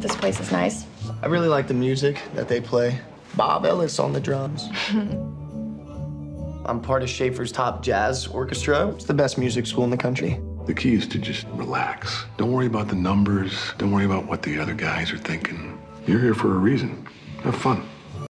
This place is nice. I really like the music that they play. Bob Ellis on the drums. I'm part of Shaffer's Top Jazz Orchestra. It's the best music school in the country. The key is to just relax. Don't worry about the numbers. Don't worry about what the other guys are thinking. You're here for a reason. Have fun.